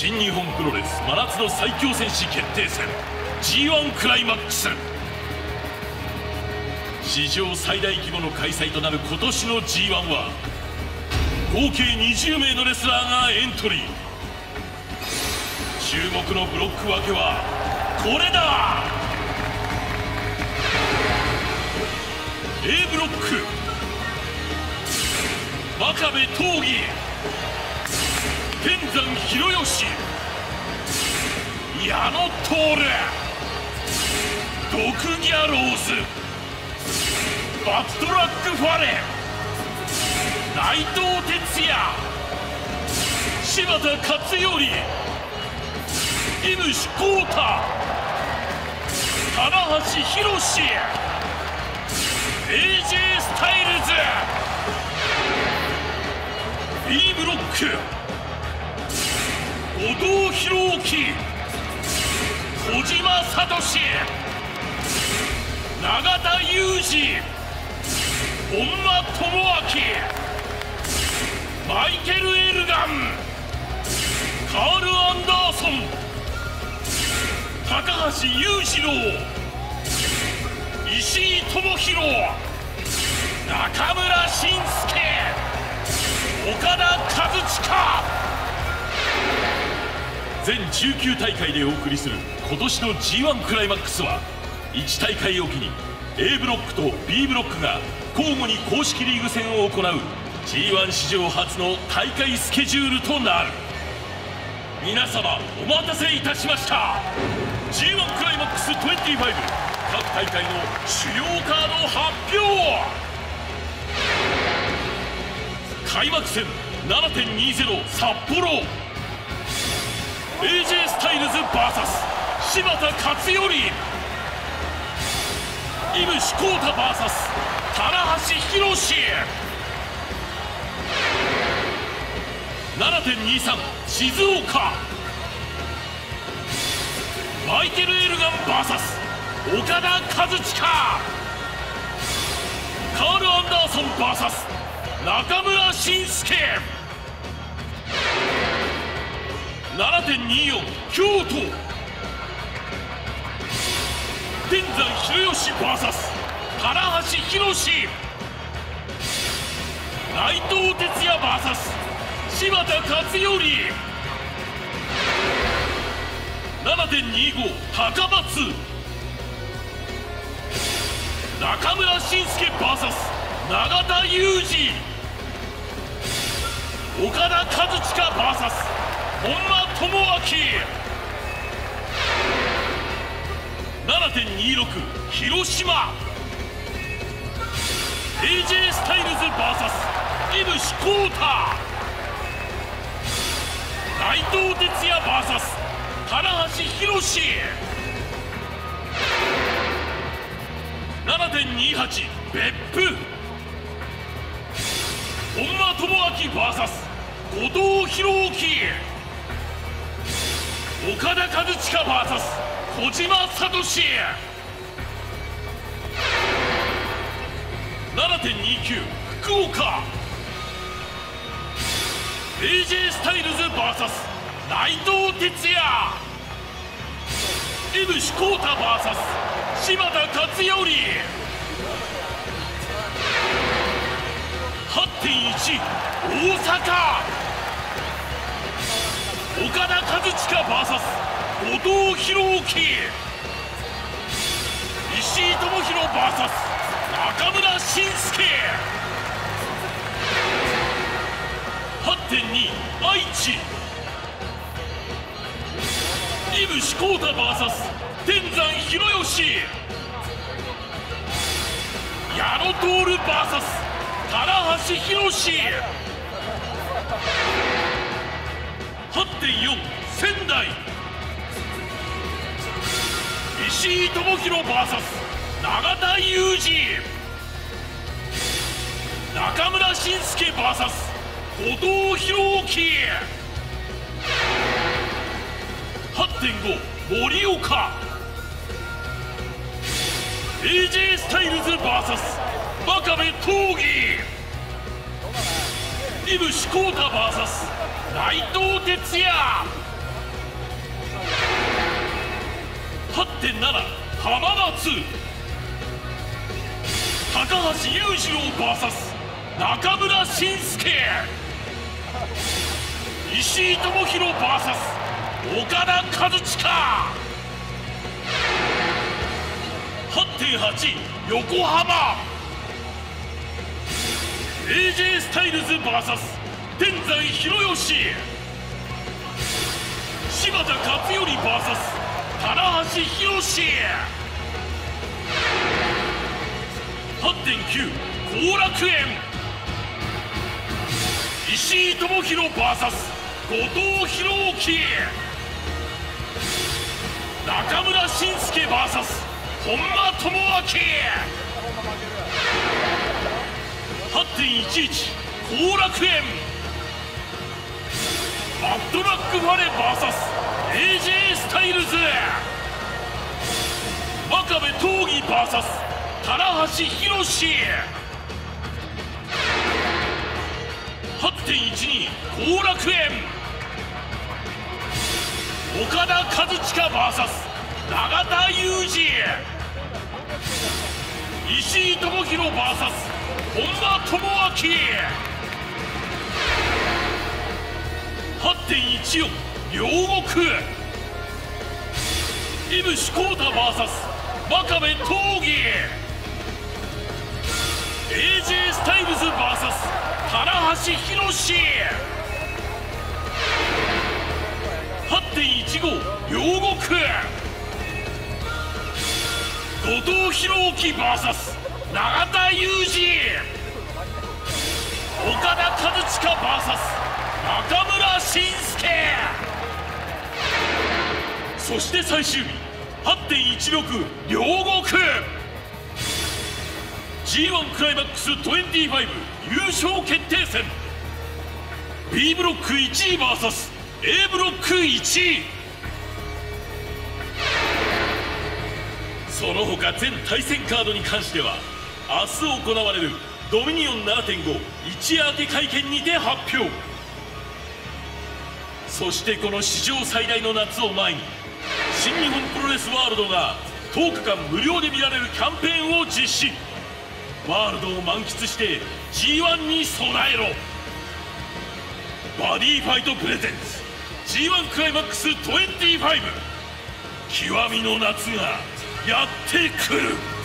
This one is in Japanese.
新日本プロレス真夏の最強戦士決定戦。G1 クライマックス史上最大規模の開催となる今年の G1 は合計20名のレスラーがエントリー。注目のブロック分けはこれだ。A ブロック。真壁闘技。天山広義。矢野徹。毒ギャローズ。バッドラックファレン内藤哲也。柴田勝頼。井主浩太棚橋宏 AJ スタイルズ。B ブロック。小島聡。永田裕二。本間智明。マイケル・エルガン。カール・アンダーソン。高橋裕次郎。石井智弘中村慎介。岡田和親。全19大会でお送りする今年の G1 クライマックスは1大会おきに A ブロックと B ブロックが交互に公式リーグ戦を行う G1 史上初の大会スケジュールとなる。皆様お待たせいたしました。G1 クライマックス25各大会の主要カード発表開幕戦7.20札幌。AJ スタイルズ VS 柴田勝頼井口浩太 VS 棚橋宏7.23静岡。マイケル・エルガン VS 岡田和親カール・アンダーソン VS 中村慎介。7.24京都。天山広義 VS 原橋宏。内藤哲也 VS 柴田勝頼。7.25高松。中村慎介 VS 永田裕二。岡田和親 VS 本間智明。7.26広島。AJ スタイルズ VS 井口浩太内藤哲也 VS 棚橋宏。7.28別府。本間智明 VS 後藤弘樹。岡田和親 VS 小島聡7.29福岡。AJ スタイルズ VS 内藤哲也。M 志浩太 VS 柴田勝頼8.1大阪。岡田和親 VS 後藤弘樹石井智弘 VS 中村慎介8.2愛知井伏浩太 VS 天山広義矢野徹 VS 棚橋宏8.4仙台石井智弘 VS 永田裕二中村慎介 VS 後藤弘樹8.5森岡 AJ スタイルズ VS 真壁闘技井伏浩太 VS 内藤哲也八点七浜松。高橋裕次郎 VS 中村慎介。石井智弘 VS 岡田和親。八点八横浜。AJ スタイルズ VS 天山広義柴田勝頼 VS 棚橋宏8.9後楽園。石井智弘 VS 後藤弘樹中村慎介 VS 本間智明8.11後楽園。マッドラックファレ VSAJ スタイルズ真壁闘技 VS 棚橋宏8.12後楽園。岡田和親 VS 永田裕二石井智弘 VS 本間智明8.14両国井伏浩太 VS 真壁闘技 AJ スタイルズ VS 棚橋宏8.15両国後藤弘樹 VS 永田裕二岡田和親 VS 中村慎介。そして最終日8.16両国。G1 クライマックス25優勝決定戦。B ブロック1位 VSA ブロック1位。その他全対戦カードに関しては明日行われるドミニオン7.5一夜明け会見にて発表。そしてこの史上最大の夏を前に新日本プロレスワールドが10日間無料で見られるキャンペーンを実施。ワールドを満喫して G1 に備えろ。バディファイト presents G1 クライマックス25極みの夏がやってくる。